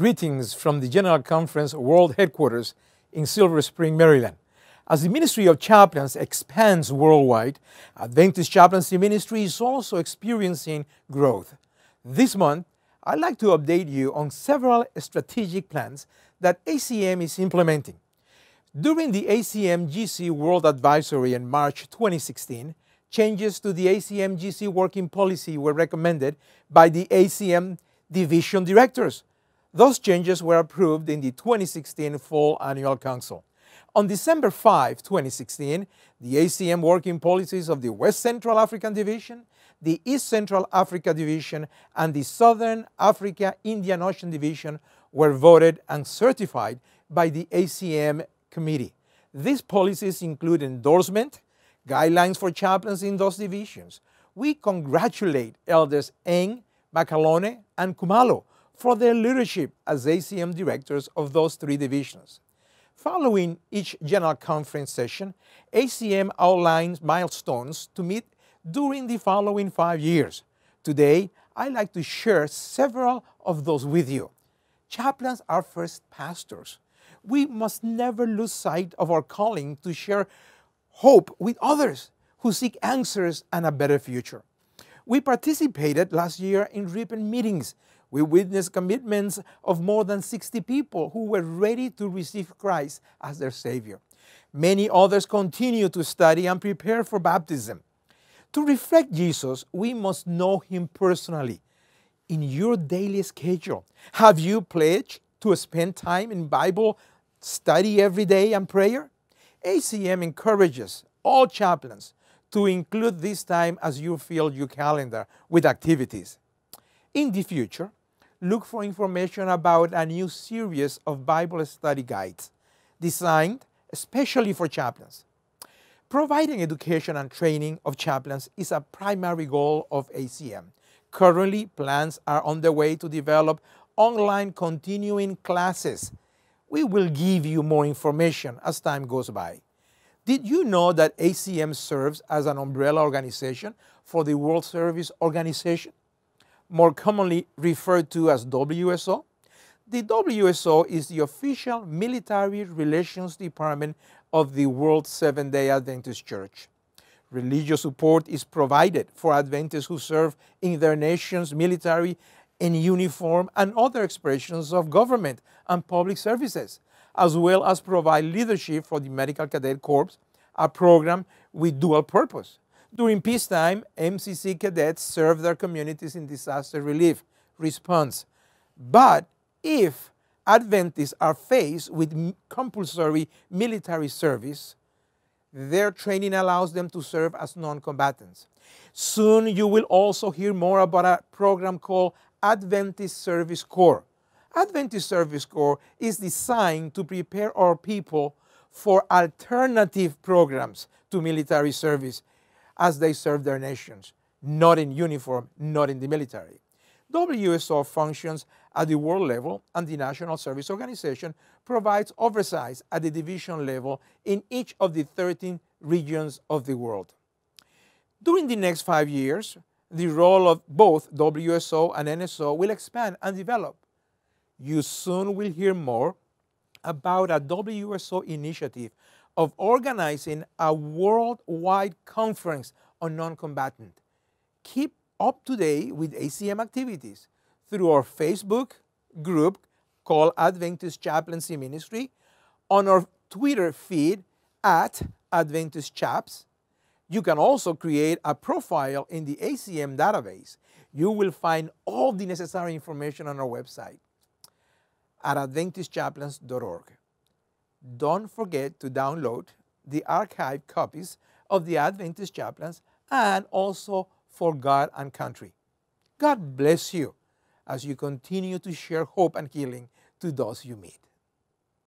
Greetings from the General Conference World Headquarters in Silver Spring, Maryland. As the Ministry of Chaplains expands worldwide, Adventist Chaplaincy Ministry is also experiencing growth. This month, I'd like to update you on several strategic plans that ACM is implementing. During the ACM GC World Advisory in March 2016, changes to the ACM GC working policy were recommended by the ACM division directors. Those changes were approved in the 2016 Fall Annual Council. On December 5, 2016, the ACM working policies of the West Central African Division, the East Central Africa Division, and the Southern Africa Indian Ocean Division were voted and certified by the ACM Committee. These policies include endorsement, guidelines for chaplains in those divisions. We congratulate Elders Eng, Macalone, and Kumalo for their leadership as ACM directors of those three divisions. Following each General Conference session, ACM outlines milestones to meet during the following five years. Today, I'd like to share several of those with you. Chaplains are first pastors. We must never lose sight of our calling to share hope with others who seek answers and a better future. We participated last year in reaping meetings we witnessed commitments of more than 60 people who were ready to receive Christ as their Savior. Many others continue to study and prepare for baptism. To reflect Jesus, we must know Him personally. In your daily schedule, have you pledged to spend time in Bible study every day and prayer? ACM encourages all chaplains to include this time as you fill your calendar with activities. In the future, look for information about a new series of Bible study guides designed especially for chaplains. Providing education and training of chaplains is a primary goal of ACM. Currently, plans are underway to develop online continuing classes. We will give you more information as time goes by. Did you know that ACM serves as an umbrella organization for the World Service Organization? more commonly referred to as WSO. The WSO is the official military relations department of the World Seventh day Adventist Church. Religious support is provided for Adventists who serve in their nation's military in uniform and other expressions of government and public services, as well as provide leadership for the Medical Cadet Corps, a program with dual purpose during peacetime, MCC cadets serve their communities in disaster relief response. But if Adventists are faced with compulsory military service, their training allows them to serve as non-combatants. Soon you will also hear more about a program called Adventist Service Corps. Adventist Service Corps is designed to prepare our people for alternative programs to military service as they serve their nations, not in uniform, not in the military. WSO functions at the world level and the National Service Organization provides oversight at the division level in each of the 13 regions of the world. During the next five years, the role of both WSO and NSO will expand and develop. You soon will hear more about a WSO initiative of organizing a worldwide conference on non-combatant. Keep up to date with ACM activities through our Facebook group called Adventist Chaplaincy Ministry, on our Twitter feed at Adventist Chaps. You can also create a profile in the ACM database. You will find all the necessary information on our website at adventistchaplains.org. Don't forget to download the archived copies of the Adventist chaplains and also for God and country. God bless you as you continue to share hope and healing to those you meet.